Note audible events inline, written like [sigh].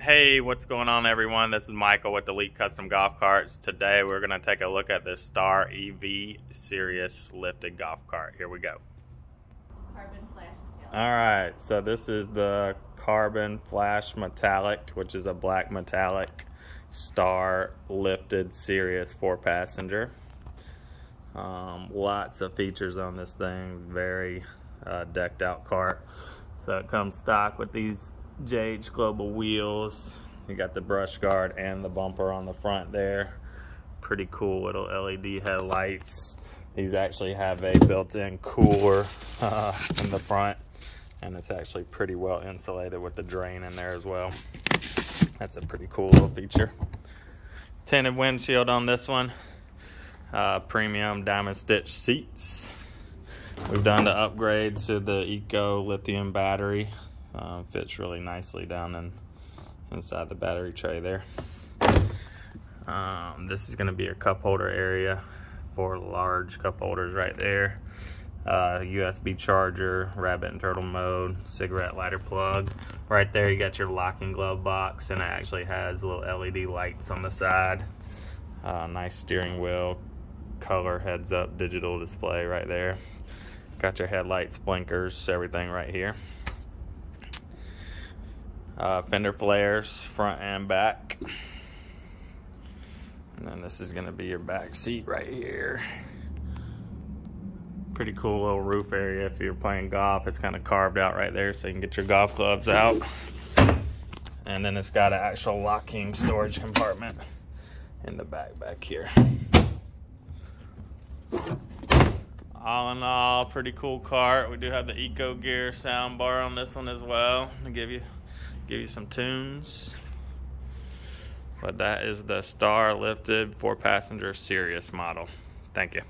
Hey, what's going on everyone? This is Michael with Elite Custom Golf Carts. Today we're going to take a look at this Star EV Sirius lifted golf cart. Here we go. Carbon flash metallic. Alright, so this is the Carbon Flash Metallic, which is a black metallic Star lifted Sirius four passenger. Um, lots of features on this thing, very uh, decked out cart. So it comes stock with these JH Global wheels. You got the brush guard and the bumper on the front there. Pretty cool little LED headlights. These actually have a built-in cooler [laughs] uh, in the front and it's actually pretty well insulated with the drain in there as well. That's a pretty cool little feature. Tinted windshield on this one. Uh, premium diamond stitch seats. We've done the upgrade to the Eco lithium battery. Uh, fits really nicely down in, inside the battery tray there. Um, this is going to be your cup holder area. Four large cup holders right there. Uh, USB charger, rabbit and turtle mode, cigarette lighter plug. Right there you got your locking glove box and it actually has little LED lights on the side. Uh, nice steering wheel, color heads up digital display right there. Got your headlights, blinkers, everything right here uh, fender flares front and back. And then this is going to be your back seat right here. Pretty cool little roof area if you're playing golf. It's kind of carved out right there so you can get your golf clubs out. And then it's got an actual locking storage compartment in the back back here. All in all pretty cool cart. We do have the eco gear sound bar on this one as well to give you give you some tunes. But that is the Star Lifted four passenger Sirius model. Thank you.